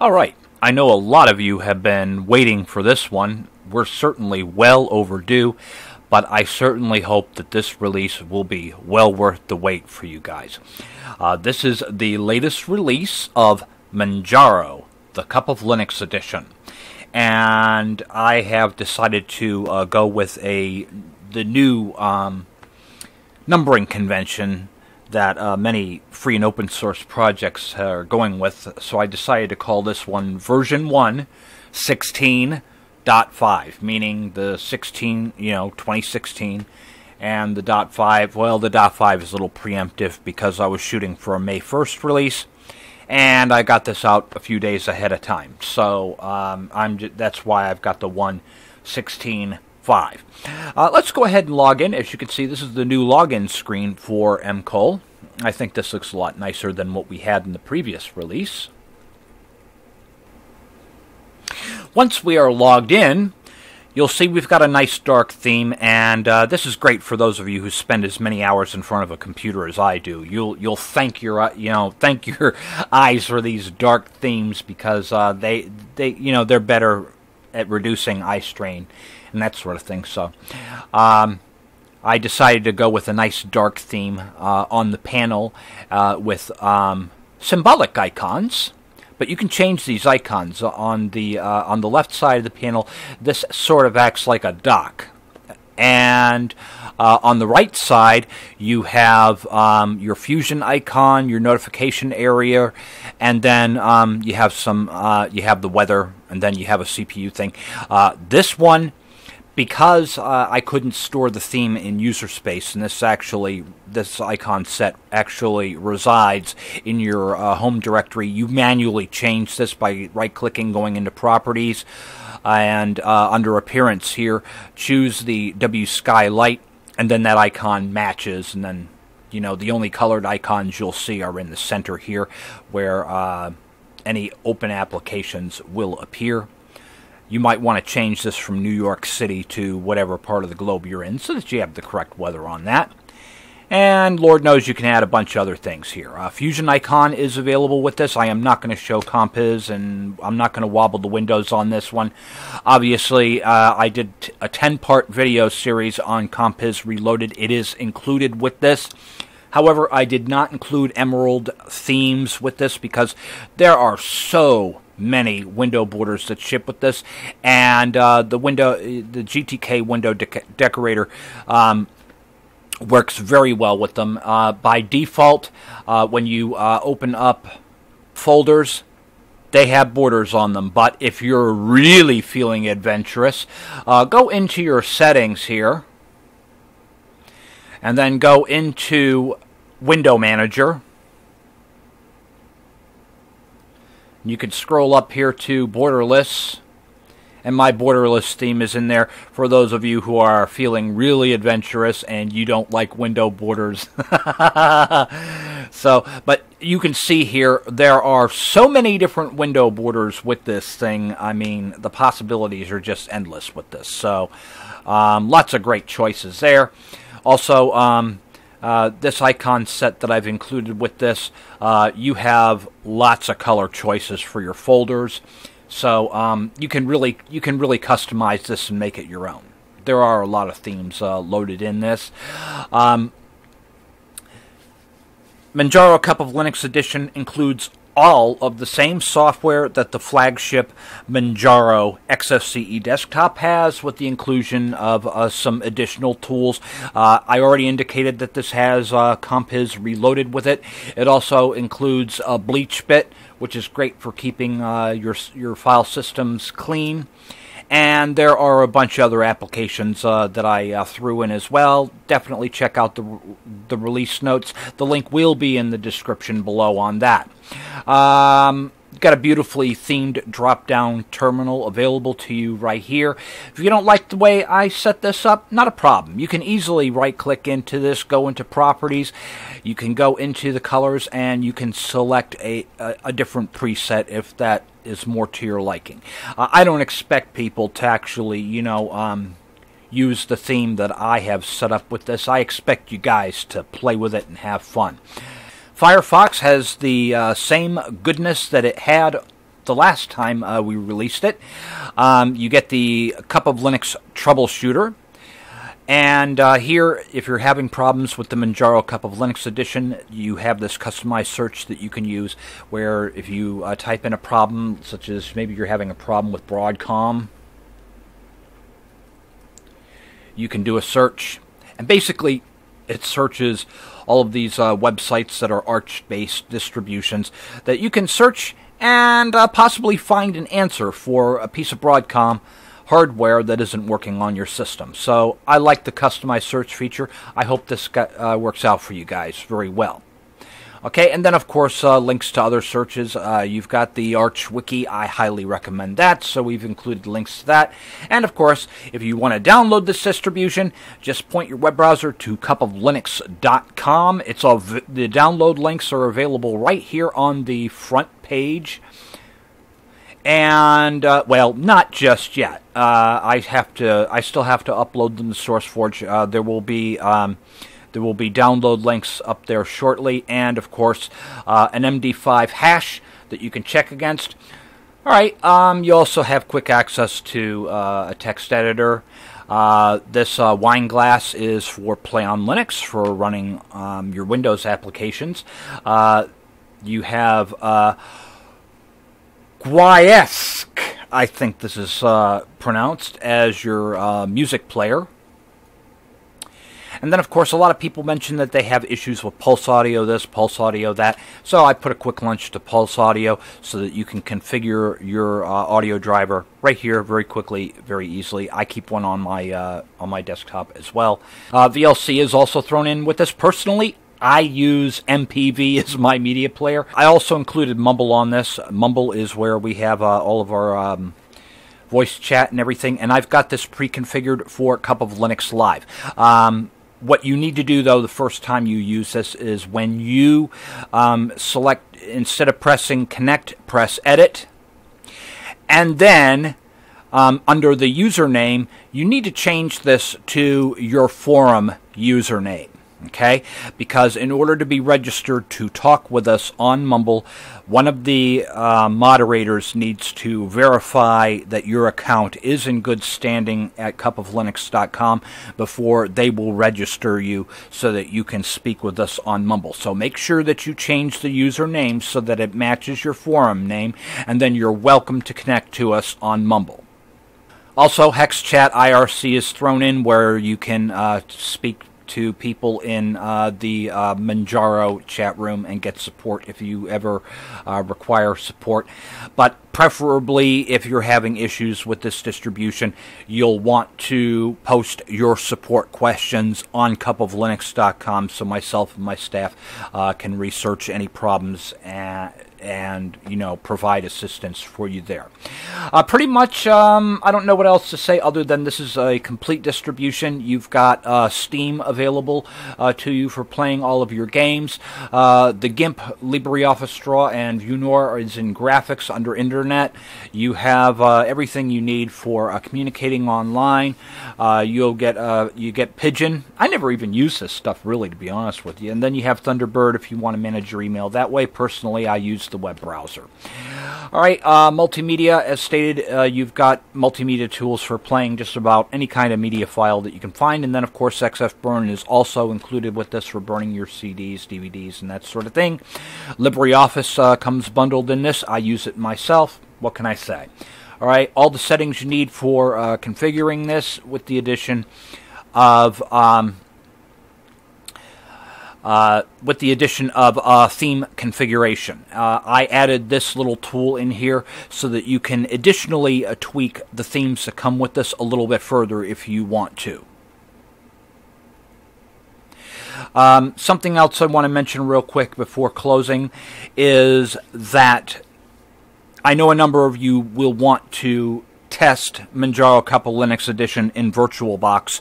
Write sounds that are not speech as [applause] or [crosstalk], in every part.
All right. I know a lot of you have been waiting for this one. We're certainly well overdue, but I certainly hope that this release will be well worth the wait for you guys. Uh, this is the latest release of Manjaro, the Cup of Linux edition. And I have decided to uh, go with a the new um, numbering convention that uh, many free and open source projects are going with. So I decided to call this one version 1 16.5, meaning the 16, you know, 2016. And the dot five, well, the dot five is a little preemptive because I was shooting for a May 1st release, and I got this out a few days ahead of time. So um, I'm that's why I've got the one 16 5. Uh, let's go ahead and log in. As you can see, this is the new login screen for MCOL. I think this looks a lot nicer than what we had in the previous release. Once we are logged in, you'll see we've got a nice dark theme, and uh, this is great for those of you who spend as many hours in front of a computer as I do. You'll you'll thank your uh, you know thank [laughs] your eyes for these dark themes because uh, they they you know they're better at reducing eye strain and that sort of thing. So, um, I decided to go with a nice dark theme uh, on the panel uh, with um, symbolic icons. But you can change these icons on the uh, on the left side of the panel. This sort of acts like a dock, and uh, on the right side, you have um, your fusion icon, your notification area, and then um, you have some uh, you have the weather, and then you have a CPU thing. Uh, this one because uh, I couldn't store the theme in user space, and this actually this icon set actually resides in your uh, home directory, you manually change this by right-clicking, going into Properties, and uh, under Appearance here, choose the W Sky Light, and then that icon matches, and then you know the only colored icons you'll see are in the center here, where uh, any open applications will appear you might want to change this from New York City to whatever part of the globe you're in so that you have the correct weather on that. And Lord knows you can add a bunch of other things here. Uh, Fusion Icon is available with this. I am not going to show Compiz, and I'm not going to wobble the windows on this one. Obviously, uh, I did a 10-part video series on Compiz Reloaded. It is included with this. However, I did not include Emerald themes with this because there are so many window borders that ship with this, and uh, the window, the GTK window de- decorator. Um, works very well with them. Uh, by default, uh, when you uh, open up folders, they have borders on them. But if you're really feeling adventurous, uh, go into your settings here and then go into Window Manager You can scroll up here to borderless, and my borderless theme is in there for those of you who are feeling really adventurous and you don't like window borders. [laughs] so, but you can see here there are so many different window borders with this thing. I mean, the possibilities are just endless with this. So, um, lots of great choices there. Also, um, uh, this icon set that I've included with this, uh, you have lots of color choices for your folders, so um, you can really you can really customize this and make it your own. There are a lot of themes uh, loaded in this. Um, Manjaro Cup of Linux Edition includes all of the same software that the flagship Manjaro XFCE desktop has, with the inclusion of uh, some additional tools. Uh, I already indicated that this has uh, Compiz reloaded with it. It also includes a BleachBit, which is great for keeping uh, your your file systems clean. And there are a bunch of other applications uh, that I uh, threw in as well. Definitely check out the, the release notes. The link will be in the description below on that. Um, got a beautifully themed drop down terminal available to you right here. If you don't like the way I set this up, not a problem. You can easily right click into this, go into properties, you can go into the colors, and you can select a, a, a different preset if that is more to your liking. Uh, I don't expect people to actually, you know, um, use the theme that I have set up with this. I expect you guys to play with it and have fun. Firefox has the uh, same goodness that it had the last time uh, we released it. Um, you get the Cup of Linux troubleshooter. And uh, here, if you're having problems with the Manjaro Cup of Linux edition, you have this customized search that you can use where if you uh, type in a problem, such as maybe you're having a problem with Broadcom, you can do a search. And basically, it searches all of these uh, websites that are Arch based distributions that you can search and uh, possibly find an answer for a piece of Broadcom hardware that isn't working on your system. So I like the customized search feature. I hope this got, uh, works out for you guys very well. Okay, and then of course uh, links to other searches. Uh, you've got the Arch Wiki. I highly recommend that. So we've included links to that. And of course, if you want to download this distribution, just point your web browser to cupoflinux.com. It's all v- the download links are available right here on the front page and uh, well, not just yet. Uh, I have to. I still have to upload them to SourceForge. Uh, there will be. Um, there will be download links up there shortly, and of course, uh, an MD5 hash that you can check against. All right. Um, you also have quick access to uh, a text editor. Uh, this uh, Wineglass is for Play on Linux for running um, your Windows applications. You have Guayesk, I think this is uh, pronounced, as your uh, music player. And then, of course, a lot of people mention that they have issues with Pulse Audio this, Pulse Audio that. So I put a quick lunch to Pulse Audio so that you can configure your uh, audio driver right here very quickly, very easily. I keep one on my uh, on my desktop as well. Uh, VLC is also thrown in with this. Personally, I use MPV [laughs] as my media player. I also included Mumble on this. Mumble is where we have uh, all of our um, voice chat and everything, and I've got this pre-configured for Cup of Linux Live. Um, what you need to do, though, the first time you use this is when you um, select, instead of pressing connect, press edit, and then um, under the username, you need to change this to your forum username okay? Because in order to be registered to talk with us on Mumble, one of the uh, moderators needs to verify that your account is in good standing at cupoflinux.com before they will register you so that you can speak with us on Mumble. So make sure that you change the username so that it matches your forum name, and then you're welcome to connect to us on Mumble. Also, HexChat IRC is thrown in where you can uh, speak to people in uh, the uh, Manjaro chat room and get support if you ever uh, require support. But preferably, if you're having issues with this distribution, you'll want to post your support questions on cupoflinux.com so myself and my staff uh, can research any problems and and you know provide assistance for you there. Uh, pretty much, um, I don't know what else to say other than this is a complete distribution. You've got uh, Steam available uh, to you for playing all of your games. Uh, the GIMP LibreOffice Draw and Viewnior is in graphics under Internet. You have uh, everything you need for uh, communicating online. you'll get you get Pidgin. I never even use this stuff really, to be honest with you. And then you have Thunderbird if you want to manage your email that way. Personally, I use the web browser. All right, uh, multimedia, as stated, uh, you've got multimedia tools for playing just about any kind of media file that you can find. And then, of course, XFBurn is also included with this for burning your CDs, DVDs, and that sort of thing. LibreOffice uh, comes bundled in this. I use it myself. What can I say? All right, all the settings you need for uh, configuring this with the addition of. Um, uh, with the addition of uh, theme configuration. Uh, I added this little tool in here so that you can additionally uh, tweak the themes that come with this a little bit further if you want to. Um, something else I want to mention real quick before closing is that I know a number of you will want to test Manjaro Cup of Linux Edition in VirtualBox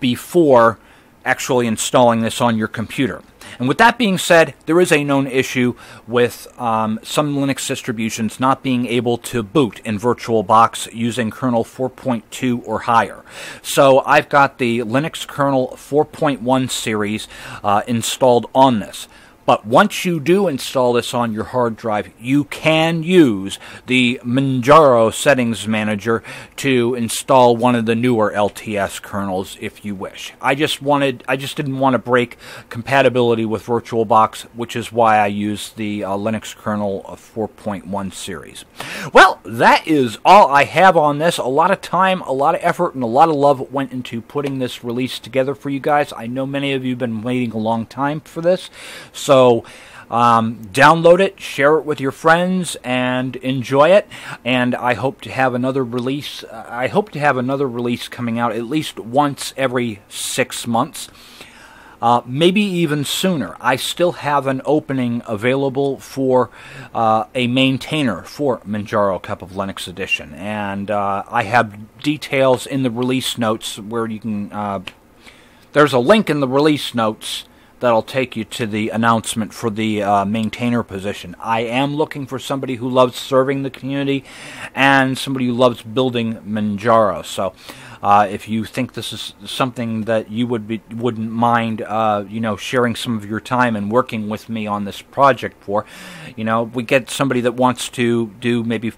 before actually installing this on your computer. And with that being said, there is a known issue with um, some Linux distributions not being able to boot in VirtualBox using kernel 4.2 or higher. So I've got the Linux kernel 4.1 series uh, installed on this. But once you do install this on your hard drive, you can use the Manjaro settings manager to install one of the newer LTS kernels if you wish. I just wanted, I just didn't want to break compatibility with VirtualBox, which is why I used the uh, Linux kernel 4.1 series. Well, that is all I have on this. A lot of time, a lot of effort, and a lot of love went into putting this release together for you guys. I know many of you have been waiting a long time for this. So um, download it, share it with your friends, and enjoy it. And I hope to have another release. Uh, I hope to have another release coming out at least once every six months. Uh, maybe even sooner. I still have an opening available for uh, a maintainer for Manjaro Cup of Linux Edition, and uh, I have details in the release notes where you can. Uh, there's a link in the release notes that'll take you to the announcement for the uh, maintainer position. I am looking for somebody who loves serving the community and somebody who loves building Manjaro. So. Uh, if you think this is something that you would be wouldn't mind, uh, you know, sharing some of your time and working with me on this project for, you know, we get somebody that wants to do maybe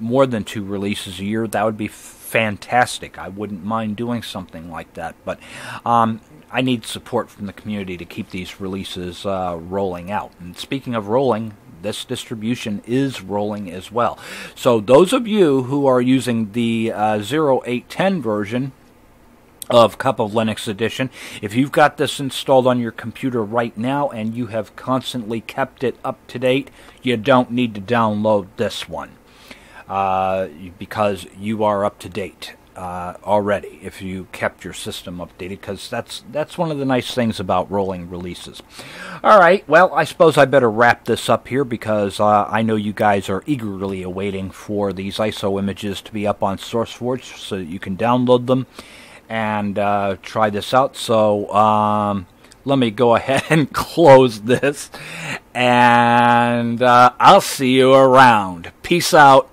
more than two releases a year. That would be fantastic. I wouldn't mind doing something like that. But um, I need support from the community to keep these releases uh, rolling out. And speaking of rolling, this distribution is rolling as well. So those of you who are using the uh, 0810 version of Cup of Linux Edition. If you've got this installed on your computer right now and you have constantly kept it up to date, you don't need to download this one uh, because you are up to date uh, already if you kept your system updated because that's that's one of the nice things about rolling releases. All right, well I suppose I better wrap this up here because uh, I know you guys are eagerly awaiting for these ISO images to be up on SourceForge so that you can download them and uh, try this out. So. Um, let me go [laughs] ahead and close this, and uh, I'll see you around. Peace out.